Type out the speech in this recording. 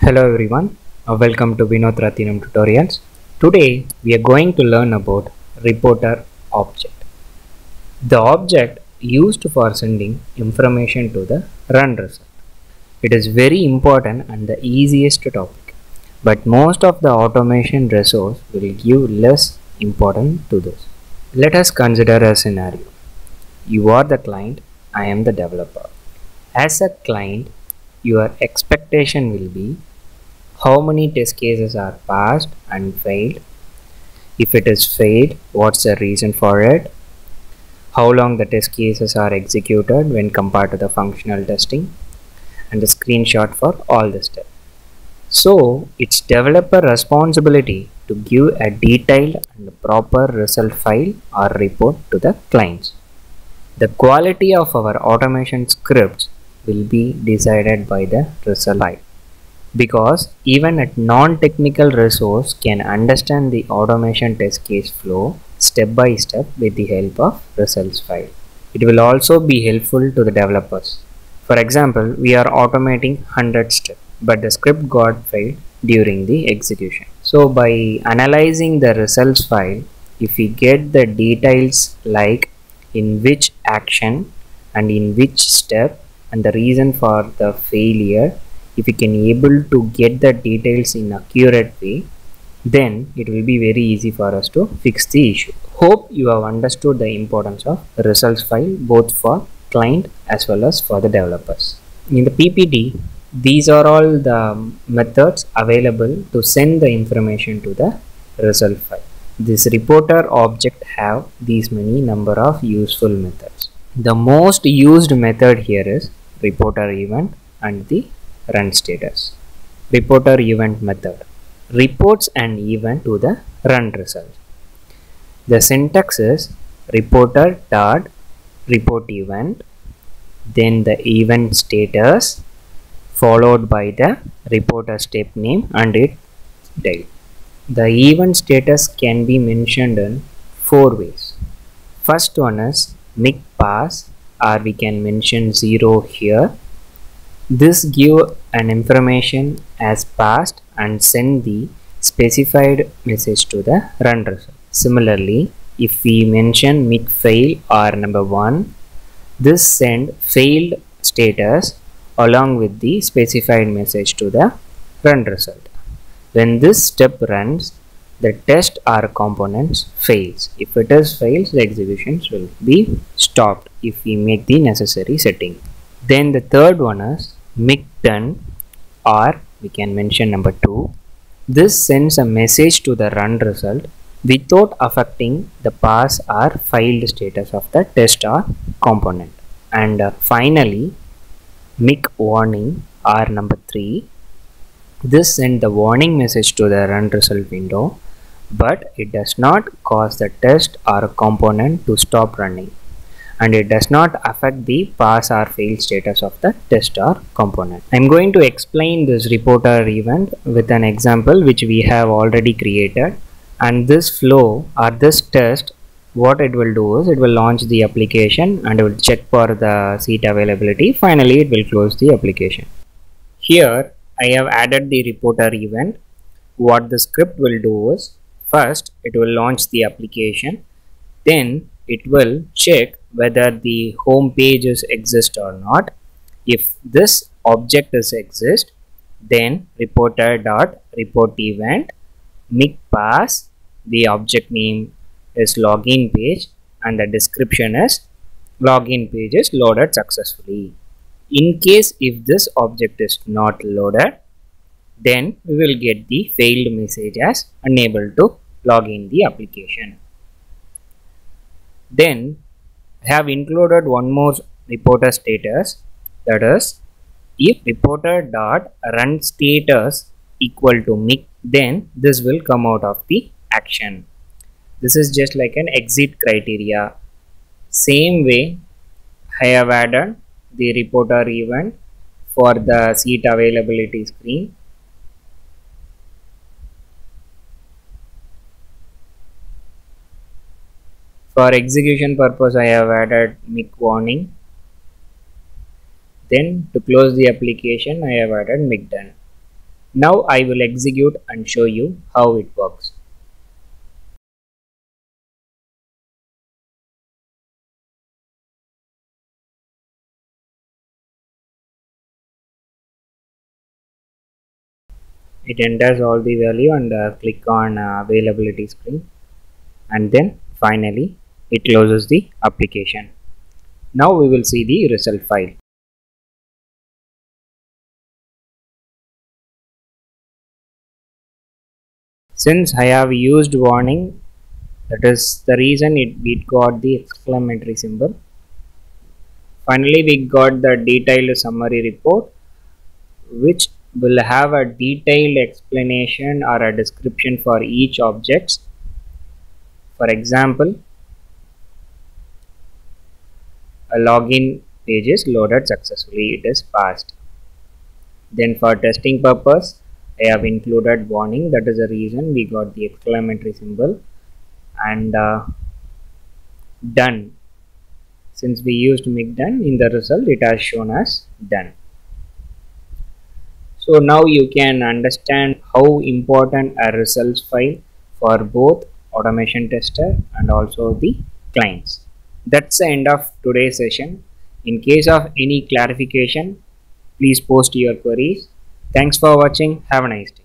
Hello everyone, uh, welcome to Vinoth Rathinam tutorials. Today we are going to learn about reporter object. The object used for sending information to the run result. It is very important and the easiest topic, but most of the automation resource will give less importance to this. Let us consider a scenario. You are the client, I am the developer. As a client, your expectation will be how many test cases are passed and failed? If it is failed what's the reason for it? How long the test cases are executed when compared to the functional testing? And the screenshot for all the steps so it's developer responsibility to give a detailed and proper result file or report to the clients. The quality of our automation scripts will be decided by the result file because even a non-technical resource can understand the automation test case flow step by step with the help of results file. It will also be helpful to the developers. For example, we are automating 100 steps but the script got failed during the execution. So by analyzing the results file, if we get the details like in which action and in which step and the reason for the failure if you can able to get the details in accurate way then it will be very easy for us to fix the issue. Hope you have understood the importance of results file both for client as well as for the developers. In the ppt these are all the methods available to send the information to the result file. This reporter object have these many number of useful methods. The most used method here is reporter event and the run status. Reporter event method reports an event to the run result. The syntax is reporter dot report event then the event status followed by the reporter step name and its date. The event status can be mentioned in four ways. First one is make pass or we can mention 0 here this give an information as passed and send the specified message to the run result. Similarly, if we mention micFail or number one, this send failed status along with the specified message to the run result. When this step runs, the test or components fails. If it is fails, the executions will be stopped if we make the necessary setting. Then the third one is done or we can mention number 2 this sends a message to the run result without affecting the pass or failed status of the test or component. And uh, finally make warning or number 3 this sends the warning message to the run result window but it does not cause the test or component to stop running and it does not affect the pass or fail status of the test or component. I'm going to explain this reporter event with an example which we have already created. And this flow or this test what it will do is it will launch the application and it will check for the seat availability. Finally it will close the application. Here I have added the reporter event. What the script will do is first it will launch the application. Then it will check whether the home pages exist or not. If this object is exist then reporter dot report event make pass the object name is login page and the description is login page is loaded successfully. In case if this object is not loaded then we will get the failed message as unable to log in the application. Then have included one more reporter status that is if reporter dot run status equal to mic then this will come out of the action. This is just like an exit criteria. Same way I have added the reporter event for the seat availability screen For execution purpose I have added micWarning. Then to close the application I have added micDone. Now I will execute and show you how it works. it enters all the value and uh, click on uh, availability screen and then finally it closes the application. Now we will see the result file. Since I have used warning that is the reason it, it got the exclamatory symbol. Finally we got the detailed summary report which will have a detailed explanation or a description for each objects. For example, a login page is loaded successfully, it is passed. Then for testing purpose, I have included warning. That is the reason we got the exclamatory symbol. And uh, done. Since we used micDone in the result it has shown as done. So now you can understand how important a results file for both automation tester and also the clients. That's the end of today's session. In case of any clarification, please post your queries. Thanks for watching. Have a nice day.